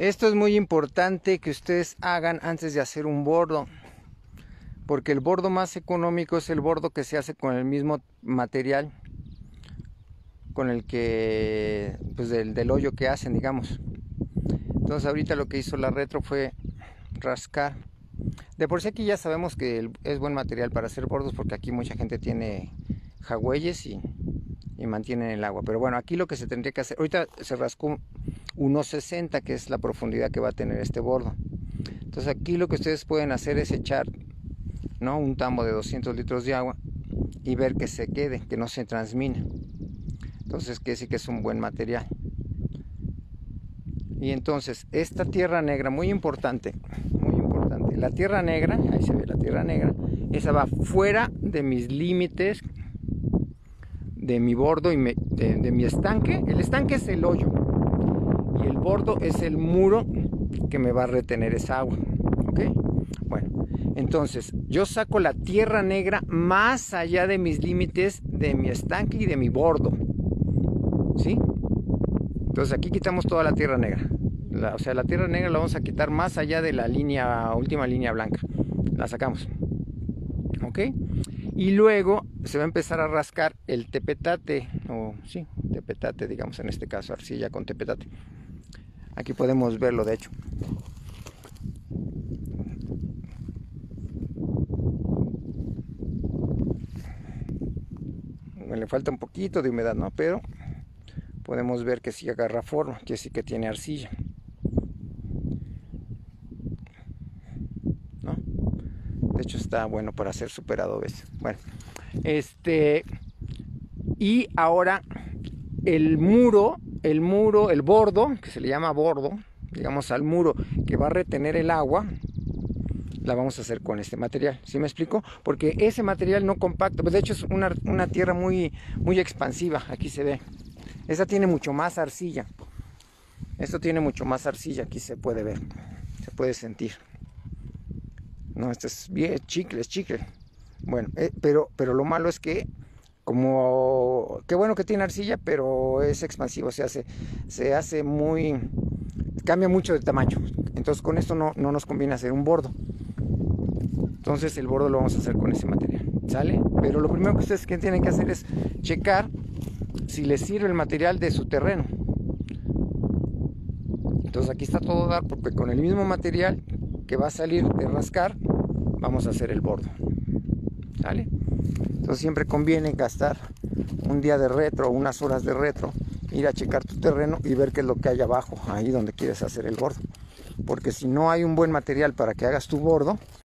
Esto es muy importante que ustedes hagan antes de hacer un bordo. Porque el bordo más económico es el bordo que se hace con el mismo material. Con el que, pues del, del hoyo que hacen, digamos. Entonces ahorita lo que hizo la retro fue rascar. De por sí aquí ya sabemos que es buen material para hacer bordos porque aquí mucha gente tiene jagüeyes y, y mantienen el agua. Pero bueno, aquí lo que se tendría que hacer, ahorita se rascó 1.60 que es la profundidad que va a tener este bordo. Entonces aquí lo que ustedes pueden hacer es echar ¿no? un tambo de 200 litros de agua y ver que se quede, que no se transmine. Entonces que sí que es un buen material. Y entonces esta tierra negra, muy importante, muy importante. La tierra negra, ahí se ve la tierra negra, esa va fuera de mis límites, de mi bordo y de, de mi estanque. El estanque es el hoyo y el bordo es el muro que me va a retener esa agua. ¿Ok? Bueno, entonces yo saco la tierra negra más allá de mis límites de mi estanque y de mi bordo. ¿Sí? Entonces aquí quitamos toda la tierra negra. O sea, la tierra negra la vamos a quitar más allá de la línea, última línea blanca. La sacamos. ¿Ok? Y luego se va a empezar a rascar el tepetate, o sí, tepetate, digamos en este caso, arcilla con tepetate. Aquí podemos verlo, de hecho. le falta un poquito de humedad, ¿no? Pero podemos ver que sí agarra forma, que sí que tiene arcilla. ¿No? De hecho está bueno para hacer superado ¿ves? Bueno, este y ahora el muro el muro, el bordo, que se le llama bordo, digamos al muro que va a retener el agua, la vamos a hacer con este material. ¿Sí me explico? Porque ese material no compacto, pues de hecho es una, una tierra muy, muy expansiva, aquí se ve. Esta tiene mucho más arcilla. Esto tiene mucho más arcilla, aquí se puede ver, se puede sentir. No, esto es bien chicle, es chicle. Bueno, eh, pero, pero lo malo es que como qué bueno que tiene arcilla, pero es expansivo, se hace, se hace muy, cambia mucho de tamaño. Entonces con esto no, no nos conviene hacer un bordo. Entonces el bordo lo vamos a hacer con ese material, ¿sale? Pero lo primero que ustedes tienen que hacer es checar si les sirve el material de su terreno. Entonces aquí está todo dar porque con el mismo material que va a salir de rascar, vamos a hacer el bordo. ¿Sale? Siempre conviene gastar un día de retro, unas horas de retro, ir a checar tu terreno y ver qué es lo que hay abajo, ahí donde quieres hacer el bordo. Porque si no hay un buen material para que hagas tu bordo,